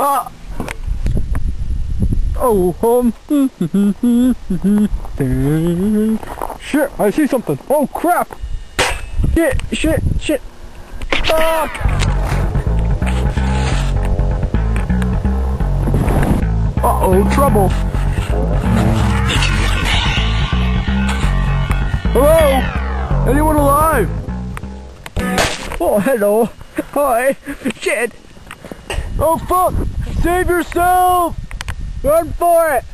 Ah! Oh, um. shit, I see something. Oh, crap! Shit, shit, shit. Fuck! Uh-oh, trouble. Hello? Anyone alive? Oh, hello. Hi. Shit. Oh, fuck! Save yourself! Run for it!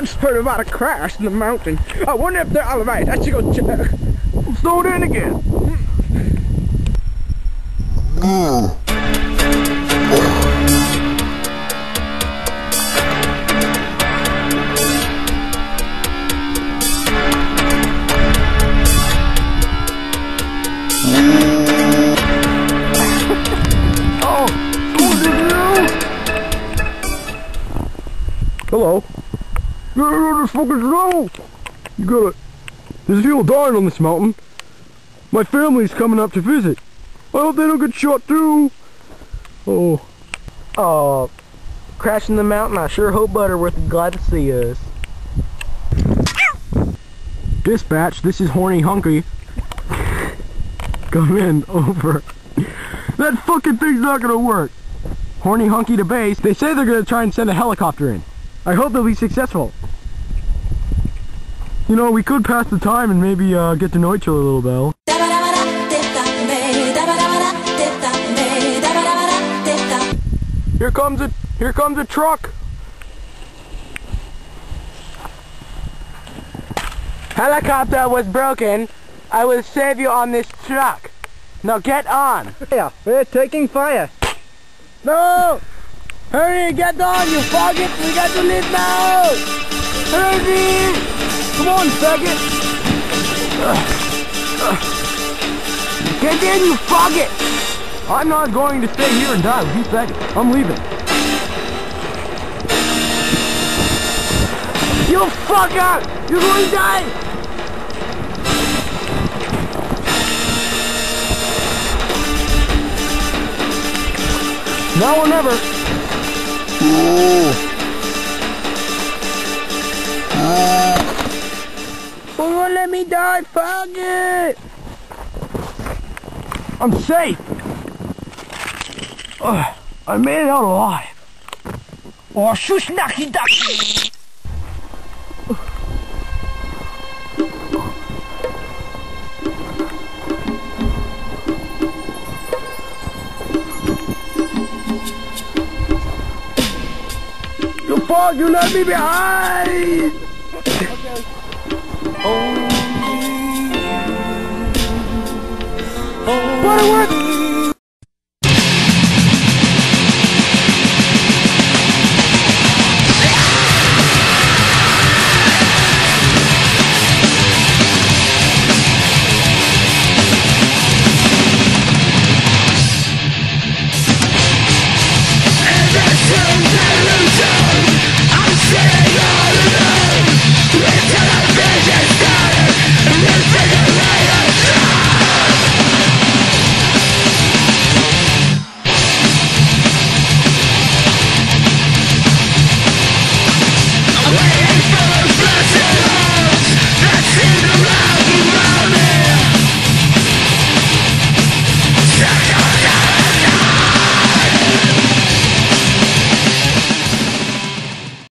I just heard about a crash in the mountain. I wonder if they're alright. I should go check. Slow down again. Oh, it? Hello. No, no, no, this fucking snow. You gotta. There's people dying on this mountain. My family's coming up to visit. I hope they don't get shot too. Oh. Oh, crashing the mountain. I sure hope Butterworth is glad to see us. Dispatch, this is Horny Hunky. Come in, over. That fucking thing's not gonna work. Horny Hunky to base. They say they're gonna try and send a helicopter in. I hope they'll be successful. You know, we could pass the time and maybe uh, get to know each other a little, bit. Here comes a here comes a truck. Helicopter was broken. I will save you on this truck. Now get on. Yeah, we're taking fire. No! Hurry, get on, you faggot! We got to leave now! Hurry! Come on, faggot. Get in, you faggot! I'm not going to stay here and die with you faggot. I'm leaving. You fucker! You're going to die! Now or never. Who won't let me die, faggot? I'm safe. Ugh, I made it out alive. Oh, shush, knocky ducky! Fuck, you left me behind. Butterworth,